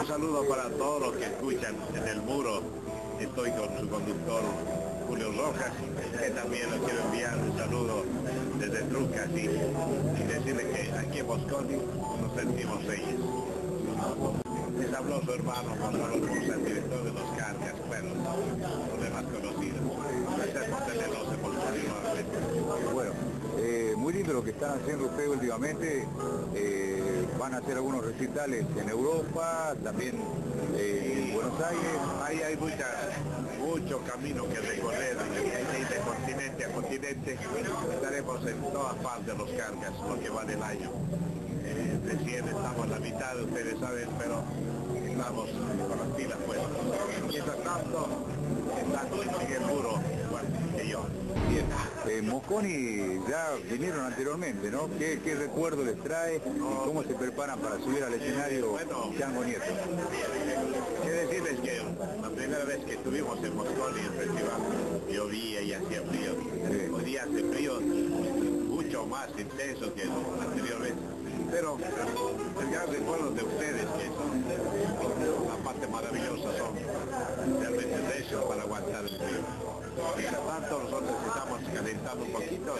Un saludo para todos los que escuchan en el muro. Estoy con su conductor Julio Rojas, que también le quiero enviar un saludo desde Trucas y, y decirle que aquí en Mosconi nos sentimos reyes. Les habló su hermano Pablo Rosa, el director lo que están haciendo ustedes últimamente. Eh, van a hacer algunos recitales en Europa, también eh, en Buenos Aires. Ahí hay mucha, mucho camino que recorrer y de continente a continente. Estaremos en todas partes los cargas, lo que va del año. Eh, recién estamos en la mitad, ustedes saben, pero estamos con las pilas puestas. Mientras tanto, Mosconi ya vinieron anteriormente, ¿no? ¿Qué, qué recuerdo les trae y cómo se preparan para subir al escenario. Chango Nieto? Qué decirles que la primera vez que estuvimos en Mosconi, en el festival, llovía y hacía frío. Sí. Hoy día hace frío mucho más intenso que anteriormente. Pero el gran recuerdo de ustedes, que son la parte maravillosa, son realmente recios para aguantar el frío. Mientras tanto, nosotros estamos calentando un poquito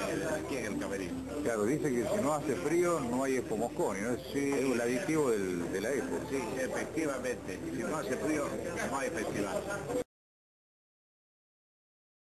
aquí en el camerino. Claro, dice que si no hace frío no hay Expo Mosconi, ¿no? Es el aditivo del- de la Expo. Sí, efectivamente, si no hace frío, no hay festival.